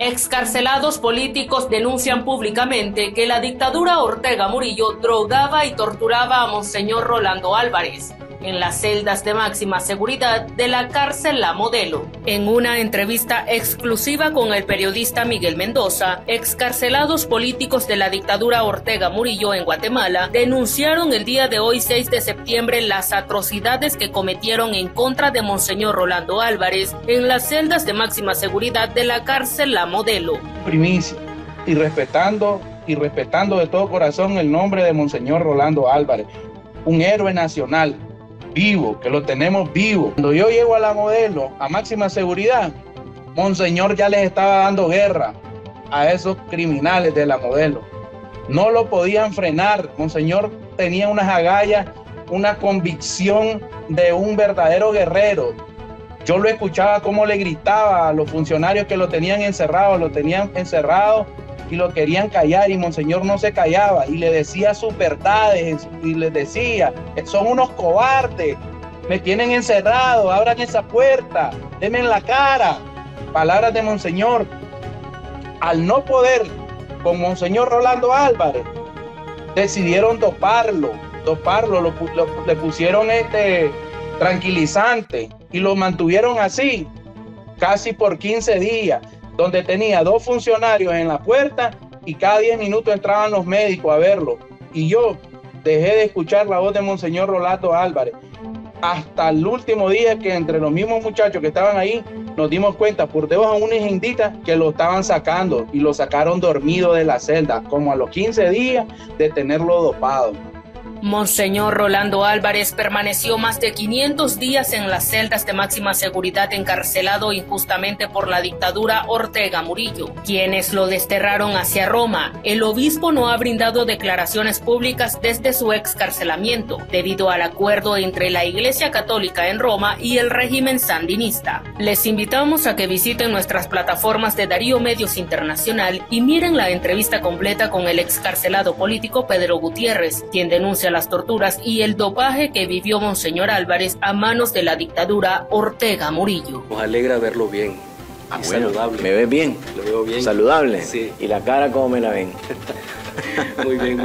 Excarcelados políticos denuncian públicamente que la dictadura Ortega Murillo drogaba y torturaba a Monseñor Rolando Álvarez en las celdas de máxima seguridad de la cárcel La Modelo. En una entrevista exclusiva con el periodista Miguel Mendoza, excarcelados políticos de la dictadura Ortega Murillo en Guatemala denunciaron el día de hoy 6 de septiembre las atrocidades que cometieron en contra de Monseñor Rolando Álvarez en las celdas de máxima seguridad de la cárcel La Modelo. Primicia y respetando y respetando de todo corazón el nombre de Monseñor Rolando Álvarez, un héroe nacional, vivo, que lo tenemos vivo. Cuando yo llego a la modelo, a máxima seguridad, Monseñor ya les estaba dando guerra a esos criminales de la modelo. No lo podían frenar. Monseñor tenía unas agallas, una convicción de un verdadero guerrero. Yo lo escuchaba cómo le gritaba a los funcionarios que lo tenían encerrado, lo tenían encerrado y lo querían callar y Monseñor no se callaba y le decía sus verdades y les decía, son unos cobardes, me tienen encerrado, abran esa puerta, denme en la cara. Palabras de Monseñor. Al no poder con Monseñor Rolando Álvarez, decidieron doparlo, doparlo, lo, le pusieron este tranquilizante y lo mantuvieron así casi por 15 días donde tenía dos funcionarios en la puerta y cada 10 minutos entraban los médicos a verlo. Y yo dejé de escuchar la voz de Monseñor Rolando Álvarez. Hasta el último día que entre los mismos muchachos que estaban ahí nos dimos cuenta por debajo de una indita que lo estaban sacando y lo sacaron dormido de la celda, como a los 15 días de tenerlo dopado. Monseñor Rolando Álvarez permaneció más de 500 días en las celdas de máxima seguridad encarcelado injustamente por la dictadura Ortega Murillo, quienes lo desterraron hacia Roma. El obispo no ha brindado declaraciones públicas desde su excarcelamiento, debido al acuerdo entre la Iglesia Católica en Roma y el régimen sandinista. Les invitamos a que visiten nuestras plataformas de Darío Medios Internacional y miren la entrevista completa con el excarcelado político Pedro Gutiérrez, quien denuncia las torturas y el dopaje que vivió Monseñor Álvarez a manos de la dictadura Ortega Murillo. Nos alegra verlo bien. Ah, saludable. ¿Me ves bien? Lo veo bien. ¿Saludable? Sí. ¿Y la cara cómo me la ven? Muy bien,